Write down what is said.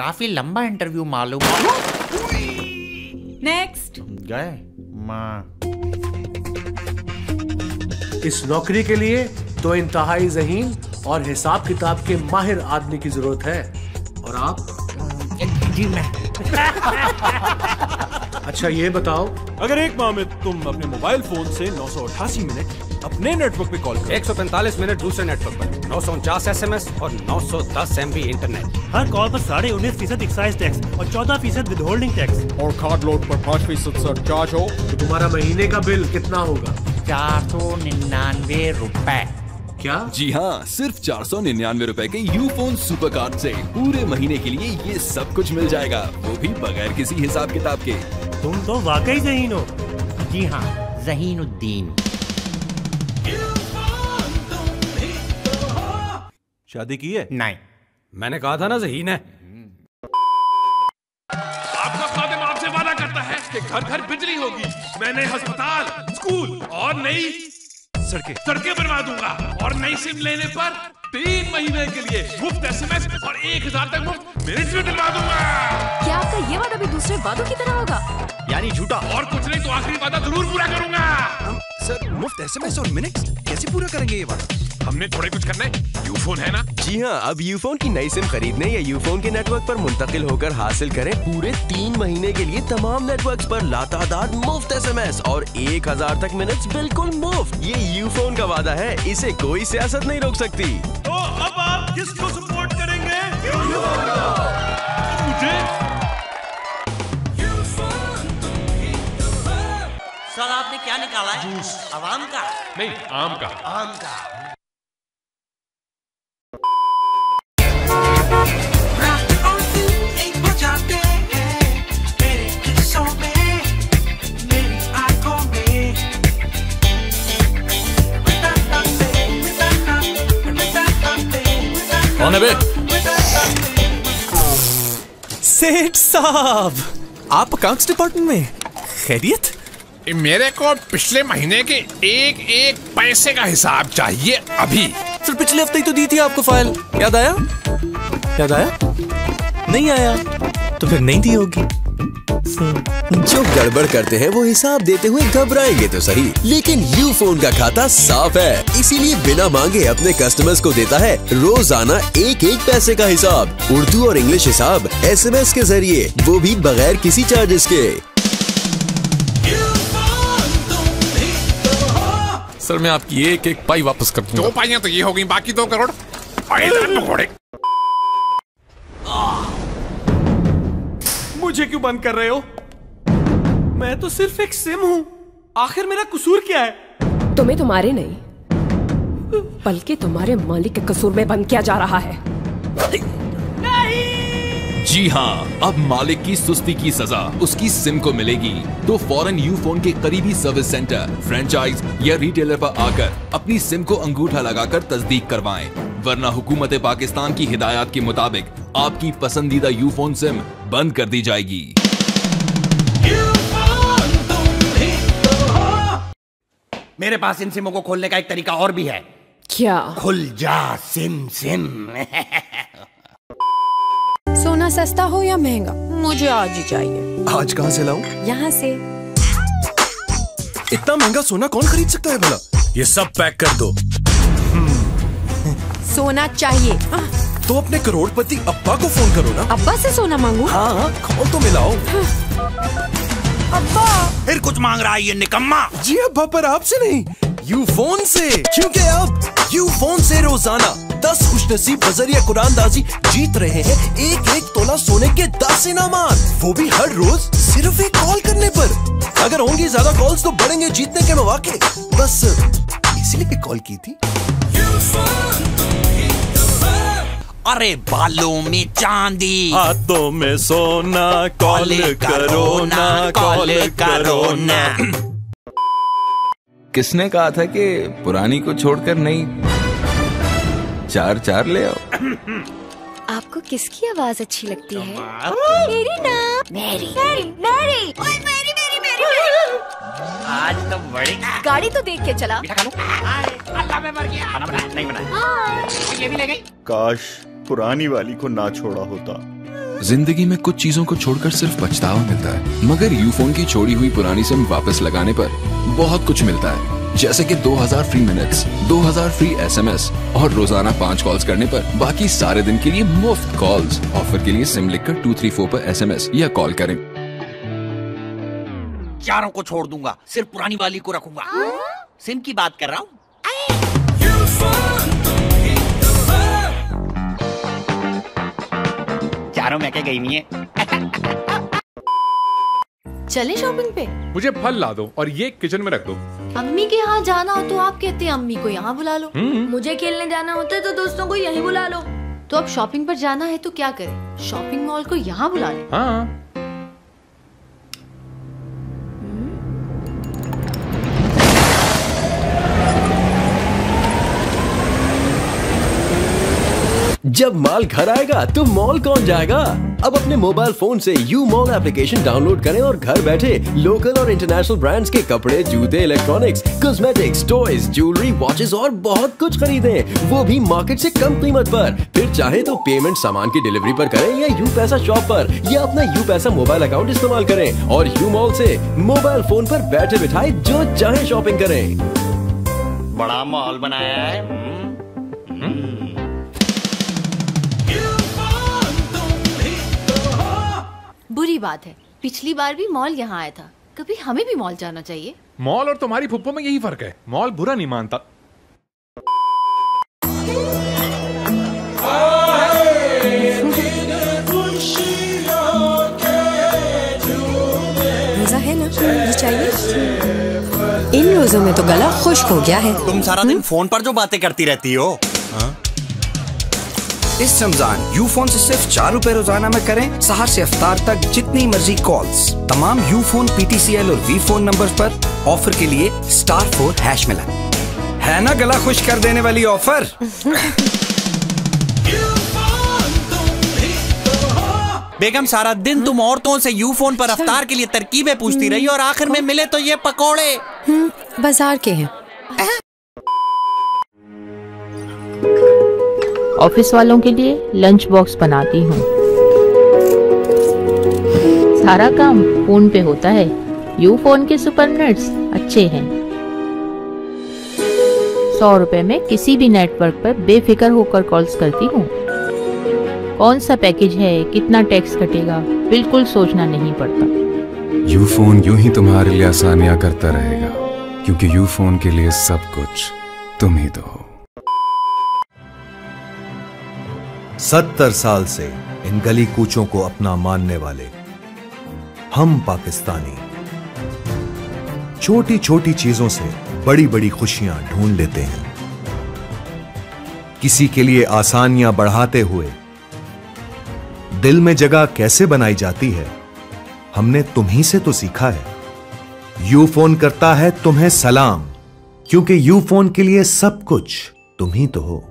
काफ़ी लंबा इंटरव्यू मालूम। नेक्स्ट गए। माँ। इस नौकरी के लिए तो इंतहाई जहीन और हिसाब किताब के माहिर आदमी की ज़रूरत है। और आप? जी मैं। अच्छा ये बताओ। अगर एक माह में तुम अपने मोबाइल फ़ोन से नौ सौ अठासी मिनट अपने नेटवर्क पे कॉल करो। 145 मिनट दूसरे नेटवर्क पर। नौ सौ उनचास एस एम एस और नौ सौ दस एम बी इंटरनेट हर कॉल पर साढ़े उन्नीस फ़ीसद एक्साइज टैक्स और चौदह फ़ीसद विद होल्डिंग टैक्स और कार्ड लोड पर पाँच फ़ीसद चार्ज हो। तो तुम्हारा महीने का बिल कितना होगा? चार सौ निन्यानवे रुपए। क्या? जी हाँ सिर्फ़ चार सौ निन्यानवे रूपए के यू फ़ोन सुपर कार्ड से पूरे महीने के लिए ये सब कुछ मिल जाएगा। वो भी बगैर किसी हिसाब किताब के। तुम तो वाकई जहीन हो। जी हाँ जहीनुद्दीन। शादी की है? नहीं। मैंने कहा था ना जहीन है। आपका खादिम आपसे वादा करता है कि घर घर बिजली होगी। मैं नए अस्पताल स्कूल और नई सड़कें। सड़कें बनवा दूँगा। और नई सिम लेने पर तीन महीने के लिए मुफ़्त एसएमएस और एक हज़ार तक मुफ़्त मिनट भी दिलवा दूँगा। क्या आपका ये वादा भी दूसरे वादों की तरह होगा? यानी झूठा। और कुछ नहीं तो आखिरी वादा ज़रूर पूरा करूँगा। सर मुफ़्त एसएमएस और मिनट्स कैसे पूरा करेंगे ये वादा हमने थोड़े कुछ करना है। यूफोन है ना? जी हाँ अब यूफोन की नई सिम खरीदने या यूफोन के नेटवर्क पर मुंतकिल होकर हासिल करें पूरे तीन महीने के लिए तमाम नेटवर्क्स पर लातादार मुफ़्त एसएमएस और एक हज़ार तक मिनट्स बिल्कुल मुफ़्त। ये यूफोन का वादा है इसे कोई सियासत नहीं रोक सकती। तो अब आप किसको सपोर्ट करेंगे? सर आपने क्या निकाला है? जूस। आवाम का? नहीं आम का। आम का। कौन है बे? सेठ साहब आप अकाउंट्स डिपार्टमेंट में खैरियत? मेरे को पिछले महीने के एक एक पैसे का हिसाब चाहिए अभी। सर पिछले हफ़्ते ही तो दी थी आपको फ़ाइल। याद आया? याद आया? नहीं आया। तो फिर नहीं दी होगी। जो गड़बड़ करते हैं वो हिसाब देते हुए घबराएँगे तो सही। लेकिन यू फ़ोन का खाता साफ़ है। इसीलिए बिना मांगे अपने कस्टमर्स को देता है रोज़ाना एक एक पैसे का हिसाब। उर्दू और इंग्लिश हिसाब एसएमएस के ज़रिए वो भी बगैर किसी चार्जेस के। सर मैं आपकी एक एक पाई वापस कर दूँगा। दो पाइयाँ तो ये हो गई बाकी दो करोड़। और मुझे क्यों बंद कर रहे हो? मैं तो सिर्फ़ एक सिम हूँ। आखिर मेरा कसूर क्या है? तुम्हें तुम्हारे नहीं बल्कि तुम्हारे मालिक के कसूर में बंद किया जा रहा है। जी हाँ अब मालिक की सुस्ती की सजा उसकी सिम को मिलेगी। तो फ़ौरन यू फ़ोन के करीबी सर्विस सेंटर फ्रेंचाइज या रिटेलर पर आकर अपनी सिम को अंगूठा लगाकर तस्दीक करवाएँ। वरना हुकूमत पाकिस्तान की हिदायत के मुताबिक आपकी पसंदीदा यू फ़ोन सिम बंद कर दी जाएगी। मेरे पास इन सिमों को खोलने का एक तरीका और भी है। क्या? खुल जा सिम सिम। सोना सस्ता हो या महँगा? मुझे आज ही चाहिए। आज कहाँ से लाऊं? यहाँ से। इतना महँगा सोना कौन खरीद सकता है भला? ये सब पैक कर दो। सोना चाहिए। आह, तो अपने करोड़पति अब्बा को फ़ोन करो ना। अब्बा से सोना मांगू? हाँ हाँ कॉल तो मिलाओ? अब्बा। फिर कुछ मांग रहा है ये निकम्मा। जी अब्बा पर आपसे नहीं। यू फ़ोन से। क्योंकि अब यू फ़ोन से रोज़ाना। दस खुश खुशनसीब बजरिया कुरानदाजी जीत रहे हैं। एक एक तोला सोने के दस इनामात वो भी हर रोज सिर्फ़ एक कॉल करने पर। अगर होंगी ज़्यादा कॉल्स तो बढ़ेंगे जीतने के मौके। बस इसीलिए कॉल की थी। अरे बालों में चांदी। हाथों में सोना कॉल करो ना कॉल करो ना। किसने कहा था कि पुरानी को छोड़कर नई चार चार ले आओ। आपको किसकी आवाज़ अच्छी लगती है? मेरी ना। मेरी। मेरी मेरी। ओए मेरी मेरी मेरी। आज तो बड़ी गाड़ी तो देख के चला। अल्लाह में मर गया। खाना बनाया नहीं बनाया ये भी ले गई। काश पुरानी वाली को ना छोड़ा होता। ज़िंदगी में कुछ चीज़ों को छोड़कर सिर्फ़ पछतावा मिलता है मगर यूफोन की छोड़ी हुई पुरानी सिम वापस लगाने पर बहुत कुछ मिलता है। जैसे कि 2000 फ्री मिनट्स 2000 फ्री एसएमएस और रोज़ाना पाँच कॉल्स करने पर बाकी सारे दिन के लिए मुफ़्त कॉल्स ऑफ़र के लिए सिम लिखकर टू थ्री फोर पर एसएमएस या कॉल करें। चारों को छोड़ दूँगा सिर्फ़ पुरानी वाली को रखूँगा। सिम की बात कर रहा हूँ। चारों में क्या गई नहीं है? चले शॉपिंग पे। मुझे फल ला दो और ये किचन में रख दो। अम्मी के यहाँ जाना हो तो आप कहते हैं अम्मी को यहाँ बुला लो। हम्म। मुझे खेलने जाना होता है तो दोस्तों को यहीं बुला लो। तो अब शॉपिंग पर जाना है तो क्या करें? शॉपिंग मॉल को यहाँ बुला ले। हाँ। जब माल घर आएगा तो मॉल कौन जाएगा? अब अपने मोबाइल फ़ोन से यू मॉल एप्लीकेशन डाउनलोड करें और घर बैठे लोकल और इंटरनेशनल ब्रांड्स के कपड़े, जूते electronics cosmetics toys jewellery watches और बहुत कुछ खरीदें। वो भी मार्केट से कम कीमत पर। फिर चाहे तो पेमेंट सामान की डिलीवरी पर करें या यू पैसा शॉप पर। या अपना यू पैसा मोबाइल अकाउंट इस्तेमाल करें और यू मॉल से मोबाइल फ़ोन पर बैठे बिठाए जो चाहे शॉपिंग करें। बड़ा मॉल बनाया है। बुरी बात है। पिछली बार भी मॉल यहाँ आया था। कभी हमें भी मॉल जाना चाहिए। मॉल और तुम्हारी फुप्पो में यही फ़र्क है। मॉल बुरा नहीं मानता। रोजा है ना? ये चाहिए? इन रोजों में तो गला खुश्क हो गया है। तुम सारा दिन फ़ोन पर जो बातें करती रहती हो? इस रमज़ान यू फ़ोन ऐसी सिर्फ़ चार रूपए रोज़ाना में करें। सहर से अफ्तार तक जितनी मर्ज़ी कॉल्स तमाम यू फ़ोन पीटीसीएल और वी फ़ोन नंबर पर ऑफ़र के लिए स्टार फोर हैश मिला। है ना गला खुश कर देने वाली ऑफ़र बेगम सारा दिन तुम औरतों से यू फ़ोन पर अफ्तार के लिए तरकीबें पूछती रही और आखिर में मिले तो ये पकोड़े। बाज़ार के हैं। ऑफ़िस वालों के लिए लंच बॉक्स बनाती हूँ। सारा काम फ़ोन पे होता है। यू फ़ोन के सुपर मिनट्स अच्छे हैं। सौ रुपए में किसी भी नेटवर्क पर बेफिक्र होकर कॉल्स करती हूँ। कौन सा पैकेज है, कितना टैक्स कटेगा, बिल्कुल सोचना नहीं पड़ता। यू फ़ोन यूँ ही तुम्हारे लिए आसानियाँ करता रहेगा, क्योंकि यू फ़ोन के लिए सब कुछ तुम ही तो हो। सत्तर साल से इन गली कूचों को अपना मानने वाले हम पाकिस्तानी छोटी छोटी चीज़ों से बड़ी बड़ी खुशियाँ ढूंढ लेते हैं। किसी के लिए आसानियाँ बढ़ाते हुए दिल में जगह कैसे बनाई जाती है, हमने तुम्ही से तो सीखा है। यू फ़ोन करता है तुम्हें सलाम, क्योंकि यू फ़ोन के लिए सब कुछ तुम ही तो हो।